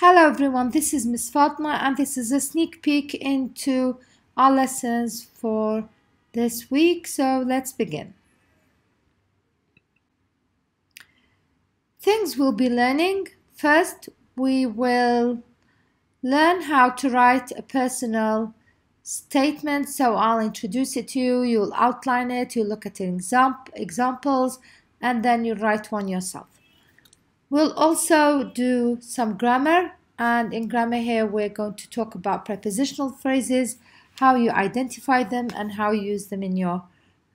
Hello everyone, this is Miss Fatma and this is a sneak peek into our lessons for this week. So let's begin. Things we'll be learning. First, we will learn how to write a personal statement. So I'll introduce it to you, you'll outline it, you'll look at example, examples, and then you'll write one yourself. We'll also do some grammar and in grammar here we're going to talk about prepositional phrases, how you identify them and how you use them in your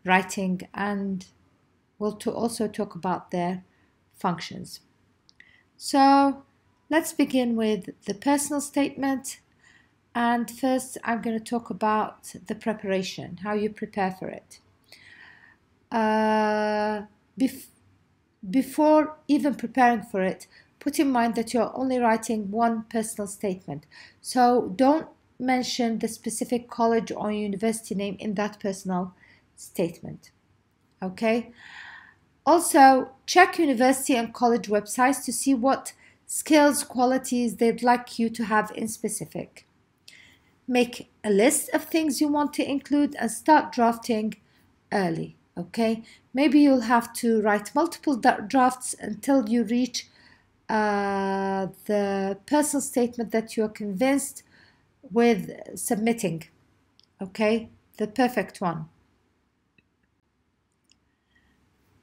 writing and we'll also talk about their functions. So let's begin with the personal statement and first I'm going to talk about the preparation, how you prepare for it. Uh, before even preparing for it, put in mind that you're only writing one personal statement. So don't mention the specific college or university name in that personal statement. Okay? Also, check university and college websites to see what skills, qualities they'd like you to have in specific. Make a list of things you want to include and start drafting early okay? Maybe you'll have to write multiple drafts until you reach uh, the personal statement that you're convinced with submitting okay? The perfect one.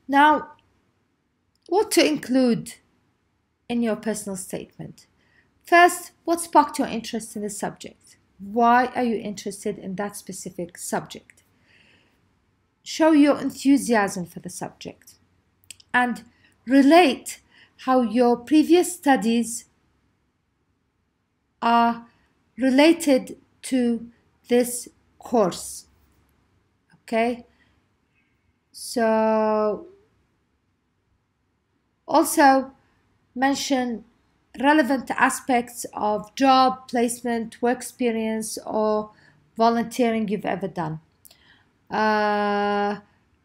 Now what to include in your personal statement? First what sparked your interest in the subject? Why are you interested in that specific subject show your enthusiasm for the subject, and relate how your previous studies are related to this course. Okay, so also mention relevant aspects of job placement, work experience, or volunteering you've ever done uh,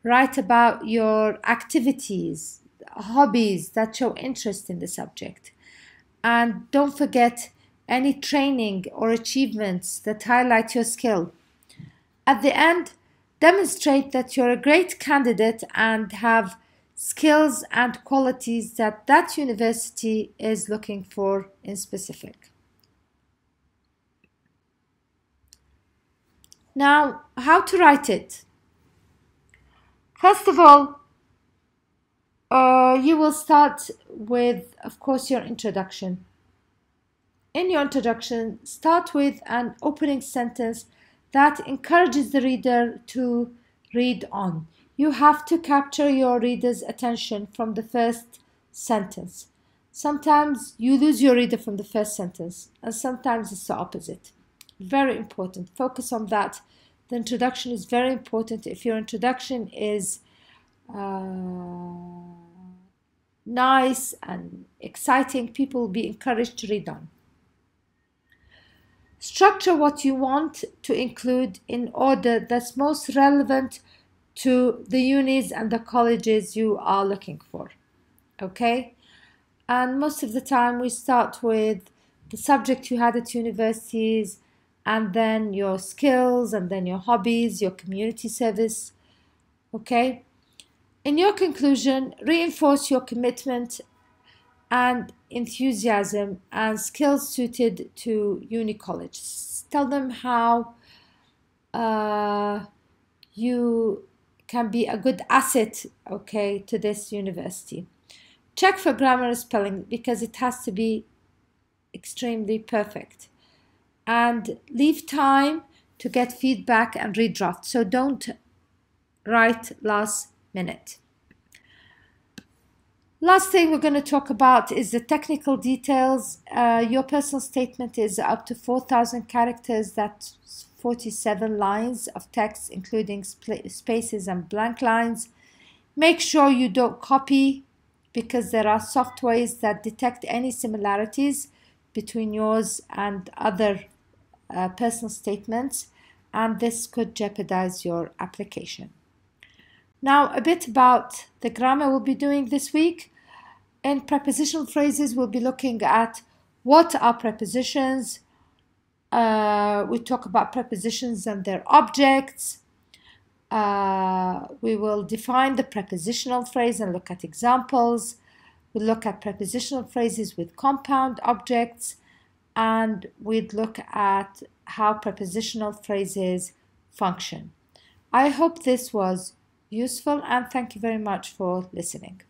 write about your activities, hobbies that show interest in the subject. And don't forget any training or achievements that highlight your skill. At the end, demonstrate that you're a great candidate and have skills and qualities that that university is looking for in specific. Now, how to write it? First of all, uh, you will start with, of course, your introduction. In your introduction, start with an opening sentence that encourages the reader to read on. You have to capture your reader's attention from the first sentence. Sometimes you lose your reader from the first sentence, and sometimes it's the opposite. Very important. Focus on that. The introduction is very important. If your introduction is uh, nice and exciting, people will be encouraged to read on. Structure what you want to include in order that's most relevant to the unis and the colleges you are looking for. Okay? And most of the time we start with the subject you had at universities, and then your skills and then your hobbies, your community service. Okay? In your conclusion, reinforce your commitment and enthusiasm and skills suited to uni college. Tell them how uh, you can be a good asset, okay, to this university. Check for grammar and spelling because it has to be extremely perfect and leave time to get feedback and redraft. So don't write last minute. Last thing we're going to talk about is the technical details. Uh, your personal statement is up to 4,000 characters. That's 47 lines of text, including spaces and blank lines. Make sure you don't copy because there are softwares that detect any similarities between yours and other uh, personal statements and this could jeopardize your application. Now a bit about the grammar we'll be doing this week. In prepositional phrases we'll be looking at what are prepositions? Uh, we talk about prepositions and their objects. Uh, we will define the prepositional phrase and look at examples. We look at prepositional phrases with compound objects and we'd look at how prepositional phrases function. I hope this was useful and thank you very much for listening.